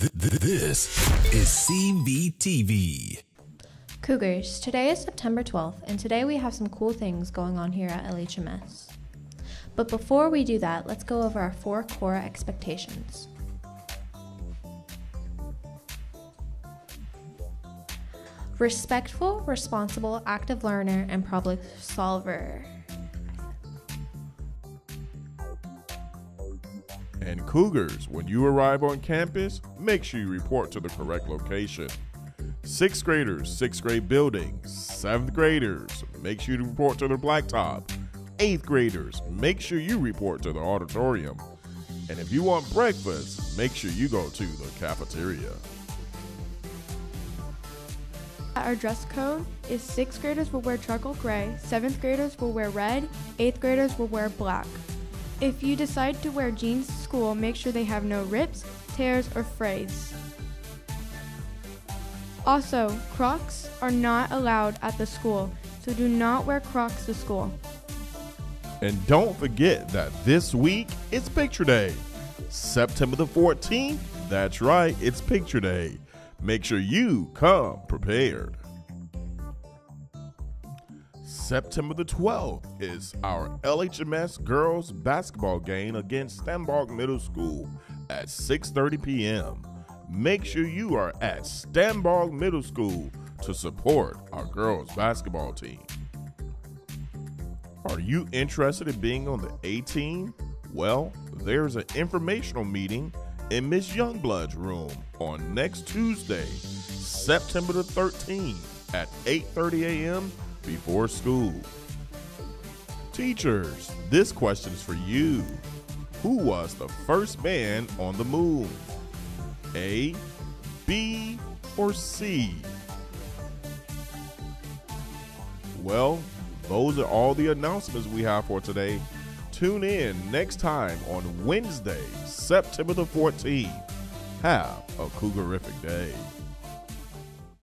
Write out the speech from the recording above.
Th- th- This is CVTV. Cougars, today is September 12th, and today we have some cool things going on here at LHMS. But before we do that, let's go over our four core expectations. Respectful, responsible, active learner, and problem solver. And Cougars, when you arrive on campus, make sure you report to the correct location. Sixth graders, sixth grade building. Seventh graders, make sure you report to the blacktop. Eighth graders, make sure you report to the auditorium. And if you want breakfast, make sure you go to the cafeteria. Our dress code is sixth graders will wear charcoal gray, seventh graders will wear red, eighth graders will wear black. If you decide to wear jeans to school, make sure they have no rips, tears, or frays. Also, Crocs are not allowed at the school, so do not wear Crocs to school. And don't forget that this week it's Picture Day. September the 14th, that's right, it's Picture Day. Make sure you come prepared. September the 12th is our LHMS girls basketball game against Stanbog Middle School at 6:30 p.m. Make sure you are at Stanbog Middle School to support our girls basketball team. Are you interested in being on the A team? Well, there's an informational meeting in Miss Youngblood's room on next Tuesday, September the 13th at 8:30 a.m. before school. Teachers, this question is for you. Who was the first man on the moon? A, B, or C? Well, those are all the announcements we have for today. Tune in next time on Wednesday, September the 14th. Have a Cougarific day.